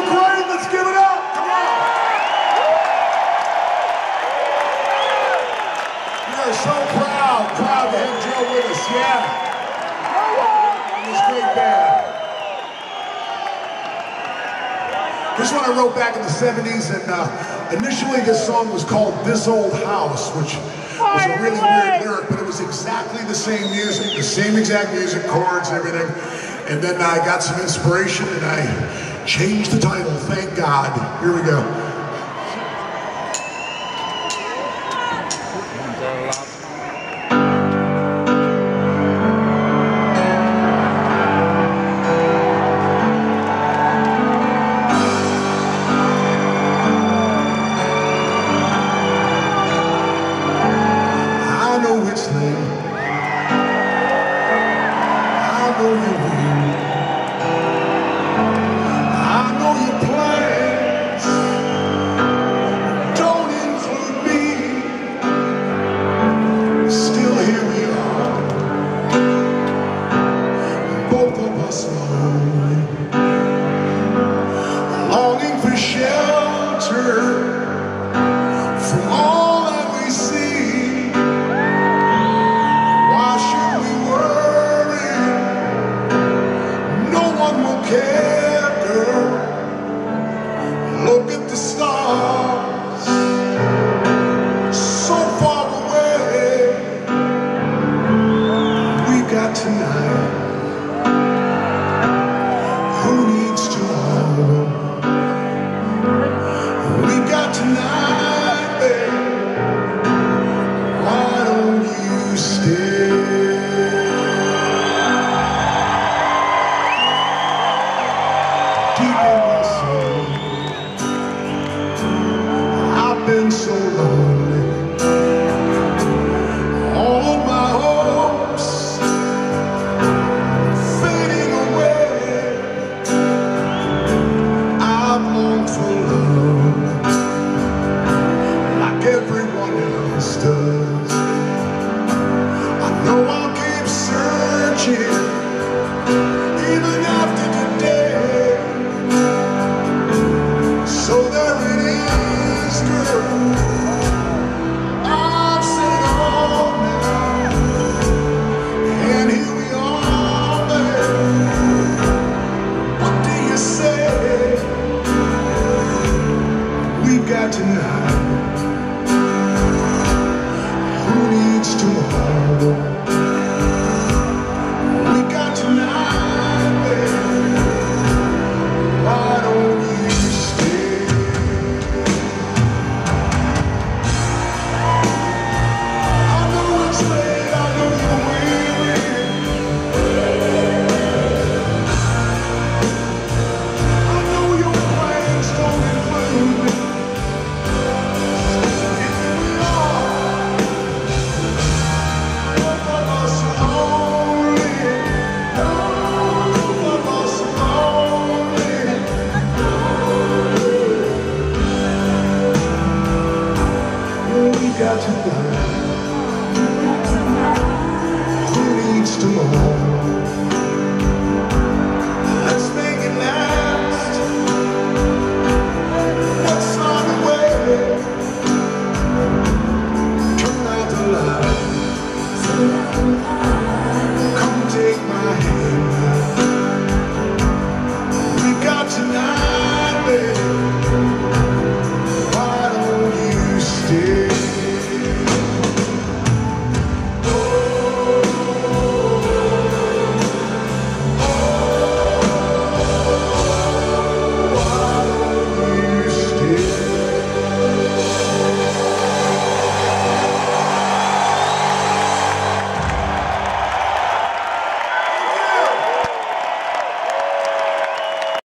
great. Let's give it up. Come on. We are so proud, proud to have Joe with us. Yeah. And this great band. This one I wrote back in the 70s, and uh, initially this song was called This Old House, which was a really weird lyric, but it was exactly the same music, the same exact music, chords, everything. And then I got some inspiration and I changed the title, thank God. Here we go. Deep tonight. Who needs tomorrow? got to the